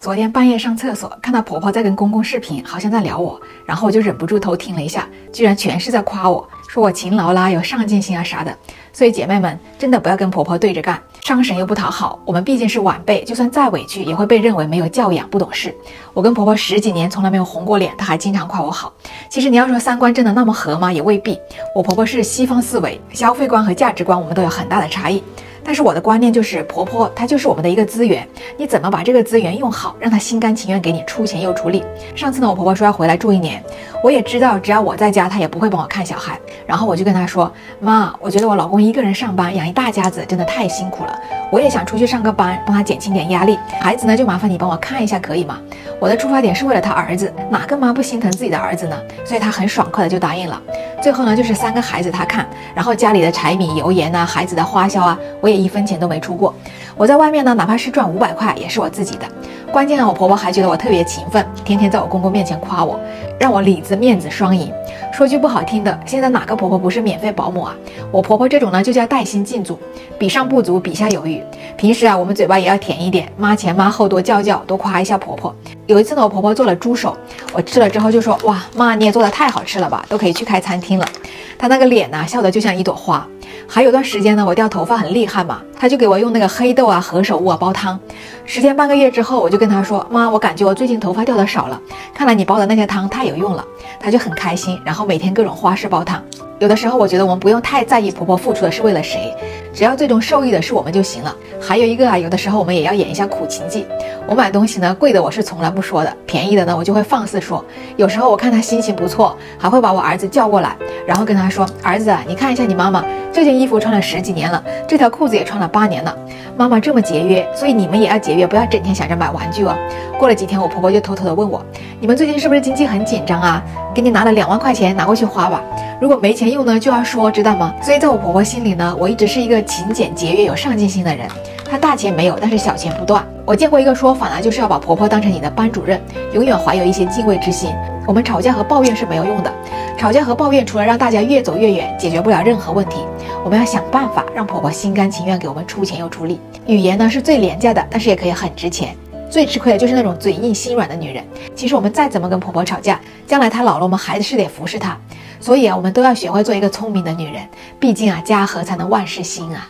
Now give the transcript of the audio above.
昨天半夜上厕所，看到婆婆在跟公公视频，好像在聊我，然后我就忍不住偷听了一下，居然全是在夸我，说我勤劳啦，有上进心啊啥的。所以姐妹们，真的不要跟婆婆对着干，伤神又不讨好。我们毕竟是晚辈，就算再委屈，也会被认为没有教养、不懂事。我跟婆婆十几年，从来没有红过脸，她还经常夸我好。其实你要说三观真的那么合吗？也未必。我婆婆是西方思维，消费观和价值观我们都有很大的差异。但是我的观念就是，婆婆她就是我们的一个资源，你怎么把这个资源用好，让她心甘情愿给你出钱又出力。上次呢，我婆婆说要回来住一年，我也知道只要我在家，她也不会帮我看小孩。然后我就跟她说，妈，我觉得我老公一个人上班养一大家子真的太辛苦了，我也想出去上个班，帮他减轻点压力。孩子呢，就麻烦你帮我看一下，可以吗？我的出发点是为了他儿子，哪个妈不心疼自己的儿子呢？所以她很爽快的就答应了。最后呢，就是三个孩子他看，然后家里的柴米油盐呐，孩子的花销啊，我也一分钱都没出过。我在外面呢，哪怕是赚五百块，也是我自己的。关键呢，我婆婆还觉得我特别勤奋，天天在我公公面前夸我，让我里子面子双赢。说句不好听的，现在哪个婆婆不是免费保姆啊？我婆婆这种呢，就叫带薪进组，比上不足，比下有余。平时啊，我们嘴巴也要甜一点，妈前妈后多叫叫，多夸一下婆婆。有一次呢，我婆婆做了猪手，我吃了之后就说：“哇，妈你也做的太好吃了吧，都可以去开餐厅了。”她那个脸呢，笑得就像一朵花。还有段时间呢，我掉头发很厉害嘛，她就给我用那个黑豆啊、何首乌啊煲汤。十天半个月之后，我就跟她说：“妈，我感觉我最近头发掉的少了，看来你煲的那些汤太有用了。”她就很开心，然后每天各种花式煲汤。有的时候我觉得我们不用太在意婆婆付出的是为了谁，只要最终受益的是我们就行了。还有一个啊，有的时候我们也要演一下苦情计。我买东西呢，贵的我是从来不说的，便宜的呢我就会放肆说。有时候我看他心情不错，还会把我儿子叫过来，然后跟他说：“儿子，你看一下你妈妈这件衣服穿了十几年了，这条裤子也穿了八年了。妈妈这么节约，所以你们也要节约，不要整天想着买玩具哦。”过了几天，我婆婆就偷偷的问我：“你们最近是不是经济很紧张啊？给你拿了两万块钱，拿过去花吧。”如果没钱用呢，就要说，知道吗？所以在我婆婆心里呢，我一直是一个勤俭节约、有上进心的人。她大钱没有，但是小钱不断。我见过一个说法呢，就是要把婆婆当成你的班主任，永远怀有一些敬畏之心。我们吵架和抱怨是没有用的，吵架和抱怨除了让大家越走越远，解决不了任何问题。我们要想办法让婆婆心甘情愿给我们出钱又出力。语言呢是最廉价的，但是也可以很值钱。最吃亏的就是那种嘴硬心软的女人。其实我们再怎么跟婆婆吵架，将来她老了，我们孩子是得服侍她。所以啊，我们都要学会做一个聪明的女人。毕竟啊，家和才能万事兴啊。